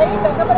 ainda, a tá, Câmara